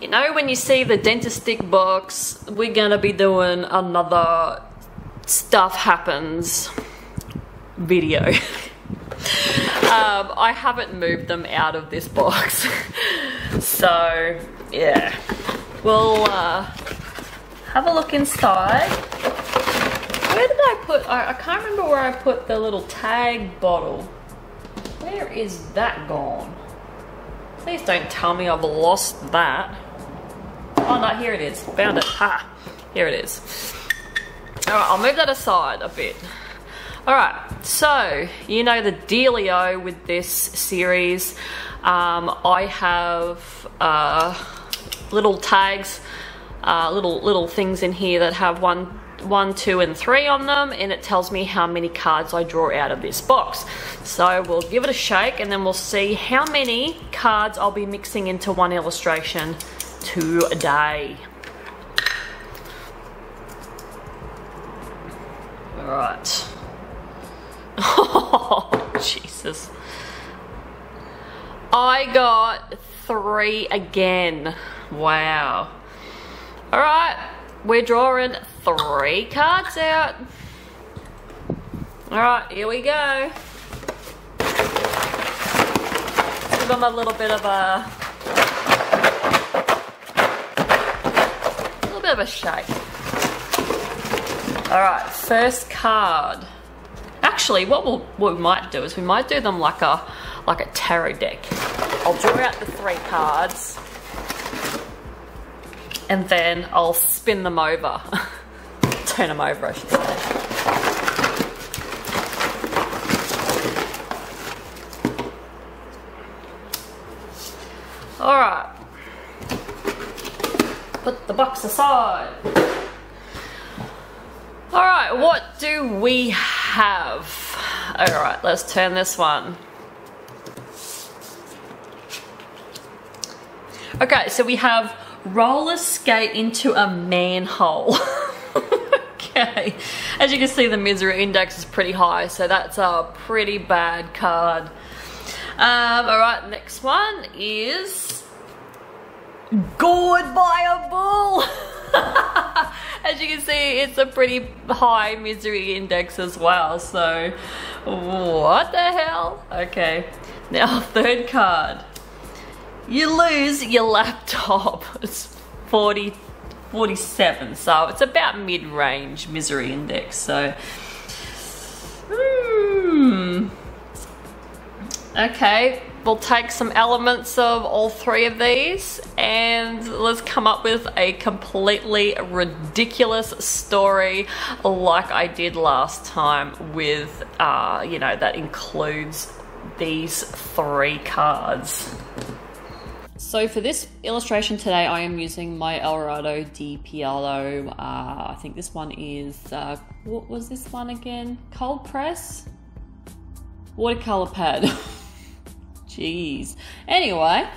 You know when you see the Dentastix box, we're gonna be doing another stuff happens video. um, I haven't moved them out of this box. so, yeah. We'll uh, have a look inside. Where did I put, I, I can't remember where I put the little tag bottle. Where is that gone? Please don't tell me I've lost that. Oh no, here it is. Found it. Ha! Here it is. Alright, I'll move that aside a bit. Alright, so you know the dealio with this series. Um, I have uh, little tags, uh, little little things in here that have one, one, two, and three on them, and it tells me how many cards I draw out of this box. So we'll give it a shake, and then we'll see how many cards I'll be mixing into one illustration today. All right. Oh, Jesus. I got three again. Wow. All right, we're drawing three cards out. All right, here we go. Give them a little bit of a a little bit of a shake. All right, first card. Actually, what, we'll, what we might do is we might do them like a like a tarot deck. I'll draw out the three cards, and then I'll spin them over. Turn them over, I should say. All right put the box aside. All right, what do we have? All right, let's turn this one. Okay, so we have roller skate into a manhole. okay, as you can see, the misery index is pretty high, so that's a pretty bad card. Um, all right, next one is gored by a bull. as you can see, it's a pretty high misery index as well. So, what the hell? Okay, now third card. You lose your laptop. It's 40, 47, so it's about mid-range misery index. So, hmm. Okay, we'll take some elements of all three of these and let's come up with a completely ridiculous story like I did last time with, uh, you know, that includes these three cards. So for this illustration today, I am using my Eraldo Di Paolo. Uh, I think this one is, uh, what was this one again? Cold press? Watercolor pad. Jeez. Anyway,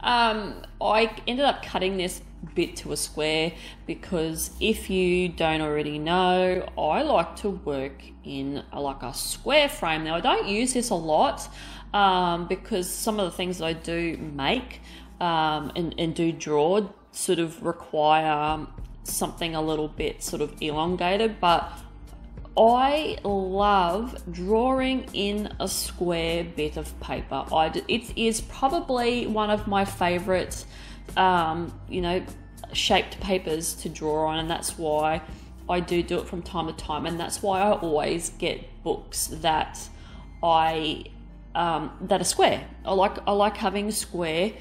um, I ended up cutting this bit to a square because if you don't already know, I like to work in a, like a square frame. Now, I don't use this a lot um, because some of the things that I do make um, and, and do draw sort of require something a little bit sort of elongated, but I love drawing in a square bit of paper. I, it is probably one of my favorite, um, you know, shaped papers to draw on, and that's why I do do it from time to time, and that's why I always get books that I um, that are square. I like I like having square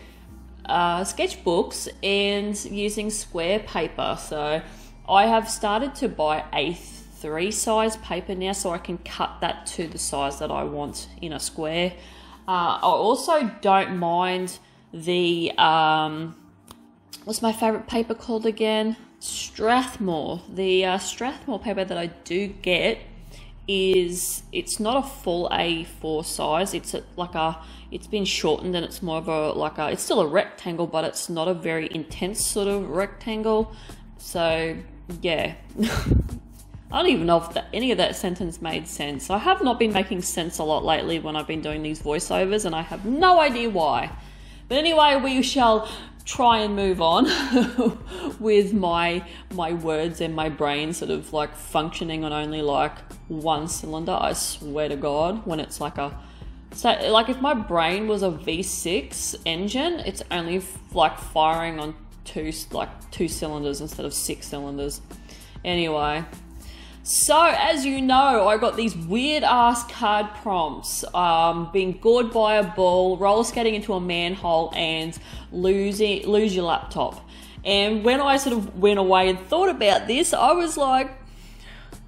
uh, sketchbooks and using square paper. So I have started to buy a three size paper now so I can cut that to the size that I want in a square. Uh, I also don't mind the, um, what's my favourite paper called again? Strathmore. The uh, Strathmore paper that I do get is it's not a full A4 size. It's a, like a it's been shortened and it's more of a like a it's still a rectangle, but it's not a very intense sort of rectangle. So yeah, I don't even know if that, any of that sentence made sense. I have not been making sense a lot lately when I've been doing these voiceovers, and I have no idea why. But anyway, we shall try and move on with my my words and my brain sort of like functioning on only like one cylinder i swear to god when it's like a so like if my brain was a v6 engine it's only like firing on two like two cylinders instead of six cylinders. Anyway so, as you know, I got these weird ass card prompts um, being gored by a bull, roller skating into a manhole, and losing lose your laptop. And when I sort of went away and thought about this, I was like,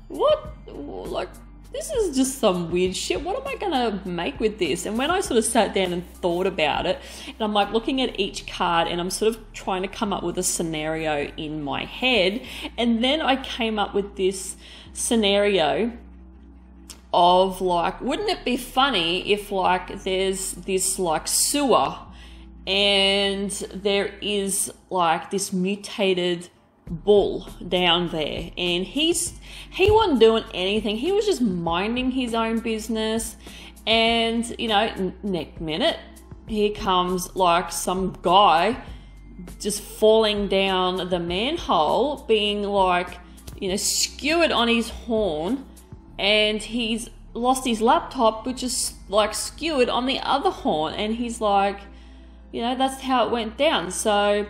what? Like, this is just some weird shit. What am I gonna make with this? And when I sort of sat down and thought about it, and I'm like looking at each card and I'm sort of trying to come up with a scenario in my head, and then I came up with this scenario of like, wouldn't it be funny if like there's this like sewer and there is like this mutated bull down there? And he's he wasn't doing anything. He was just minding his own business. And you know next minute here comes like some guy just falling down the manhole being like you know, skewered on his horn and he's lost his laptop, which is like skewered on the other horn. And he's like, you know, that's how it went down. So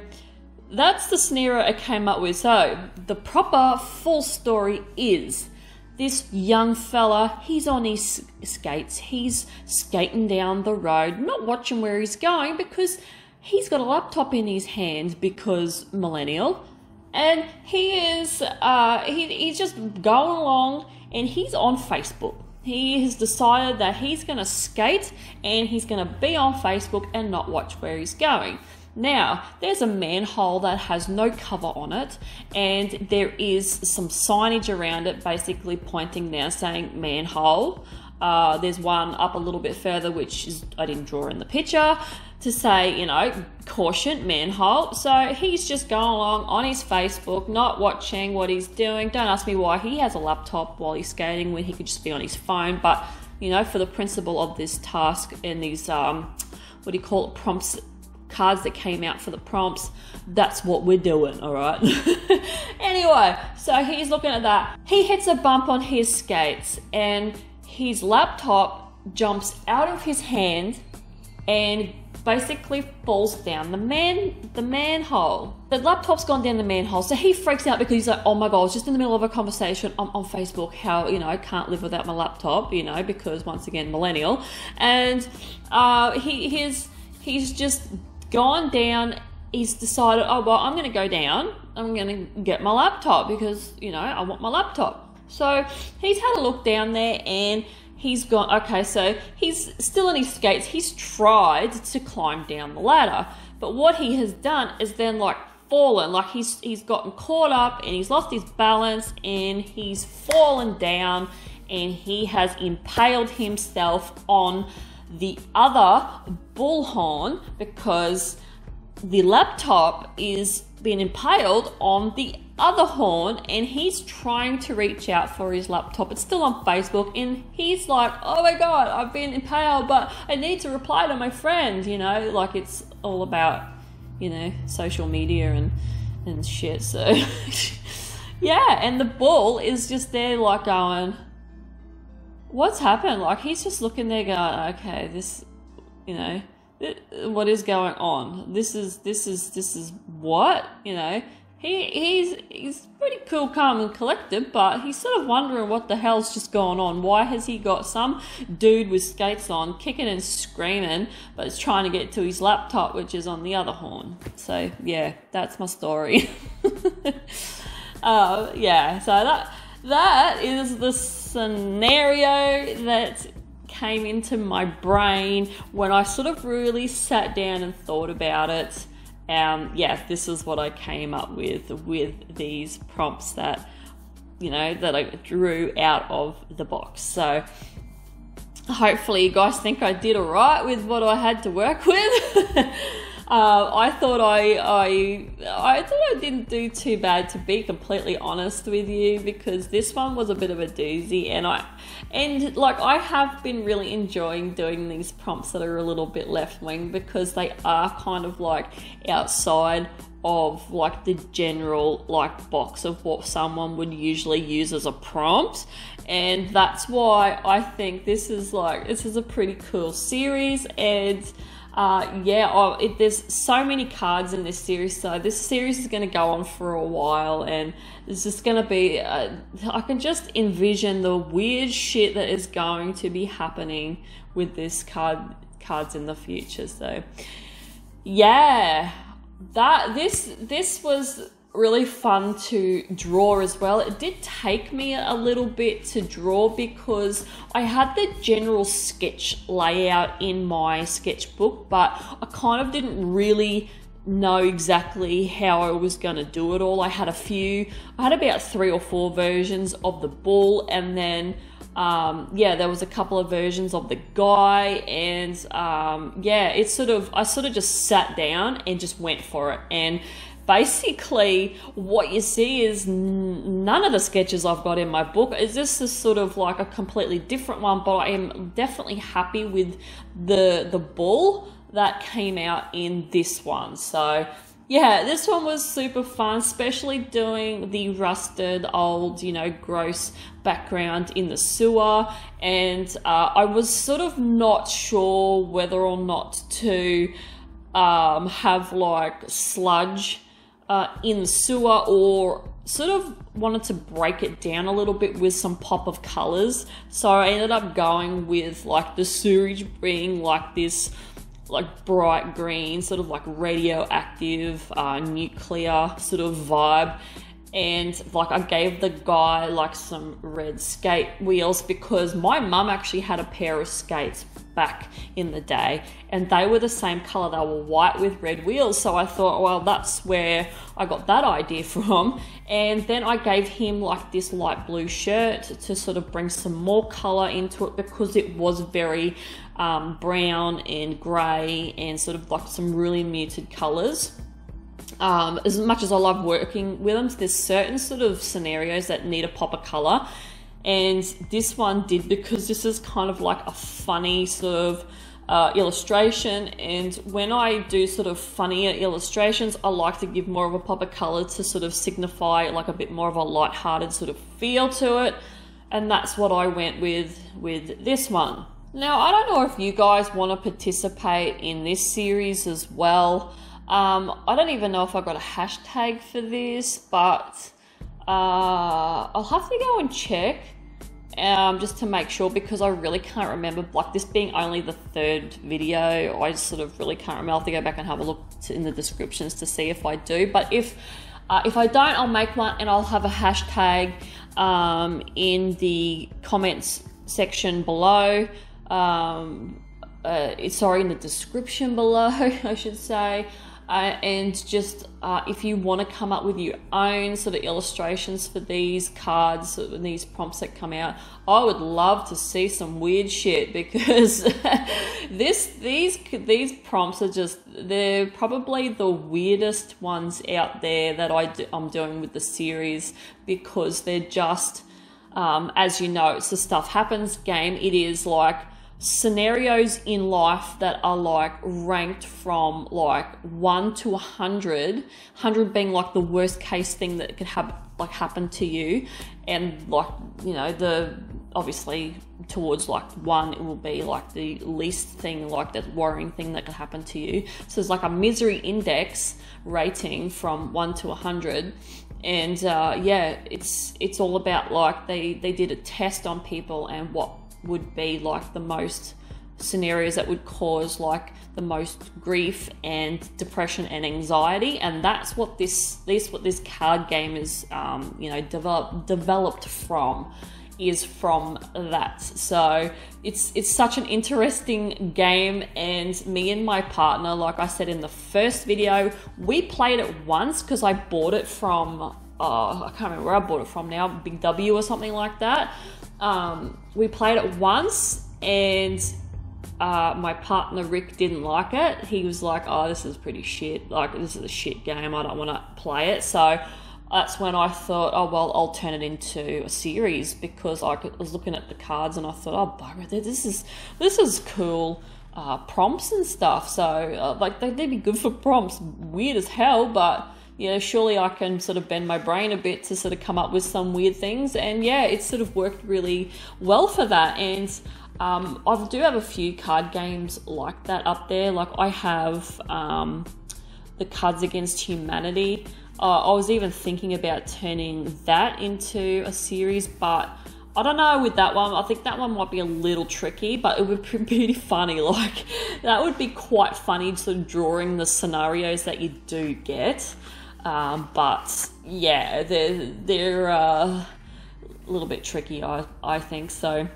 that's the scenario I came up with. So the proper full story is this young fella, he's on his skates, he's skating down the road, not watching where he's going because he's got a laptop in his hand because millennial and he is uh, he, he's just going along and he's on facebook. He has decided that he's going to skate and he's going to be on facebook and not watch where he's going. Now, there's a manhole that has no cover on it, and there is some signage around it basically pointing down saying manhole. Uh, there's one up a little bit further, which is I didn't draw in the picture to say, you know, caution, manhole. So he's just going along on his Facebook, not watching what he's doing. Don't ask me why he has a laptop while he's skating when he could just be on his phone. But, you know, for the principle of this task and these, um, what do you call it, prompts, cards that came out for the prompts, that's what we're doing, all right? anyway, so he's looking at that. He hits a bump on his skates and his laptop jumps out of his hand and basically falls down the man the manhole. The laptop's gone down the manhole, so he freaks out because he's like, "Oh my god, I was just in the middle of a conversation on, on Facebook. How you know I can't live without my laptop, you know, because once again millennial." And uh, he he's he's just gone down. He's decided, "Oh well, I'm going to go down. I'm going to get my laptop because you know I want my laptop." So he's had a look down there and he's gone, okay, so he's still on his skates. He's tried to climb down the ladder, but what he has done is then like fallen, like he's, he's gotten caught up and he's lost his balance and he's fallen down and he has impaled himself on the other bullhorn because the laptop is being impaled on the other horn and he's trying to reach out for his laptop. It's still on Facebook and he's like, oh my god, I've been impaled, but I need to reply to my friend, you know, like it's all about, you know, social media and, and shit. So, yeah, and the bull is just there like going, what's happened? Like he's just looking there going, okay, this, you know, what is going on? This is, this is, this is what, you know? He he's he's pretty cool, calm, and collected, but he's sort of wondering what the hell's just going on. Why has he got some dude with skates on, kicking and screaming, but is trying to get to his laptop, which is on the other horn? So yeah, that's my story. uh, yeah, so that that is the scenario that came into my brain when I sort of really sat down and thought about it um, yeah, this is what I came up with with these prompts that you know that I drew out of the box. So hopefully you guys think I did all right with what I had to work with. Uh, I thought I, I I thought I didn't do too bad to be completely honest with you because this one was a bit of a doozy and I and like I have been really enjoying doing these prompts that are a little bit left wing because they are kind of like outside of like the general like box of what someone would usually use as a prompt and that's why I think this is like this is a pretty cool series and uh, yeah, oh, it, there's so many cards in this series, so this series is going to go on for a while, and it's just going to be. Uh, I can just envision the weird shit that is going to be happening with this card cards in the future. So, yeah, that this this was really fun to draw as well. It did take me a little bit to draw because I had the general sketch layout in my sketchbook, but I kind of didn't really know exactly how I was going to do it all. I had a few, I had about three or four versions of the bull, and then um, yeah, there was a couple of versions of the guy, and um, yeah, it's sort of I sort of just sat down and just went for it, and basically what you see is none of the sketches I've got in my book. Is this is sort of like a completely different one, but I am definitely happy with the the bull that came out in this one. So yeah, this one was super fun, especially doing the rusted old, you know, gross background in the sewer. And uh, I was sort of not sure whether or not to um, have like sludge uh, in the sewer or sort of wanted to break it down a little bit with some pop of colors. So I ended up going with like the sewage being like this like bright green, sort of like radioactive, uh, nuclear sort of vibe. And like I gave the guy like some red skate wheels because my mum actually had a pair of skates back in the day and they were the same color they were white with red wheels so i thought well that's where i got that idea from and then i gave him like this light blue shirt to sort of bring some more color into it because it was very um, brown and grey and sort of like some really muted colours. Um, as much as I love working with them, there's certain sort of scenarios that need a pop of colour. And this one did because this is kind of like a funny sort of uh, illustration. And when I do sort of funnier illustrations, I like to give more of a pop of colour to sort of signify like a bit more of a light-hearted sort of feel to it. And that's what I went with with this one. Now, I don't know if you guys want to participate in this series as well. Um, I don't even know if I got a hashtag for this, but uh, I'll have to go and check um, just to make sure because I really can't remember. Like this being only the third video, I sort of really can't remember. I'll have to go back and have a look to, in the descriptions to see if I do. But if uh, if I don't, I'll make one and I'll have a hashtag um, in the comments section below um, uh, sorry, in the description below, I should say. Uh, and just uh, if you want to come up with your own sort of illustrations for these cards and these prompts that come out, I would love to see some weird shit because this these these prompts are just they're probably the weirdest ones out there that I do, I'm doing with the series because they're just um, as you know, it's the stuff happens game. It is like scenarios in life that are like ranked from like 1 to 100 100 being like the worst case thing that could have like happen to you and like you know the obviously towards like one it will be like the least thing like that worrying thing that could happen to you. So it's like a misery index rating from 1 to 100 and uh, yeah it's it's all about like they they did a test on people and what would be like the most scenarios that would cause like the most grief and depression and anxiety. And that's what this this what this card game is um, you know develop, developed from is from that. So it's it's such an interesting game. And me and my partner like i said in the first video we played it once because i bought it from uh, i can't remember where i bought it from now big w or something like that um, we played it once and uh, my partner Rick didn't like it. He was like, "Oh, this is pretty shit. Like, this is a shit game. I don't want to play it." So that's when I thought, "Oh well, I'll turn it into a series," because I was looking at the cards and I thought, "Oh, bugger, this is this is cool." Uh, prompts and stuff. So, uh, like, they'd be good for prompts. Weird as hell, but you know, surely I can sort of bend my brain a bit to sort of come up with some weird things. And yeah, it sort of worked really well for that. And um, I do have a few card games like that up there. Like I have um, the Cards Against Humanity. Uh, I was even thinking about turning that into a series, but I don't know with that one. I think that one might be a little tricky, but it would be pretty funny. Like that would be quite funny, sort of drawing the scenarios that you do get. Um, but yeah, they're they're uh, a little bit tricky. I I think so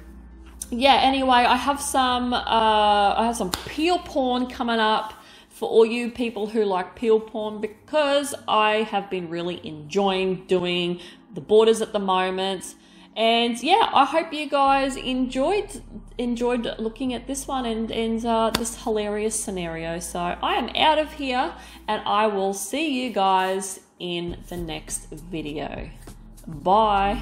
yeah, anyway, I have some uh, I have some peel porn coming up for all you people who like peel porn because I have been really enjoying doing the borders at the moment. And yeah, I hope you guys enjoyed enjoyed looking at this one and and uh, this hilarious scenario. So I am out of here, and I will see you guys in the next video. Bye.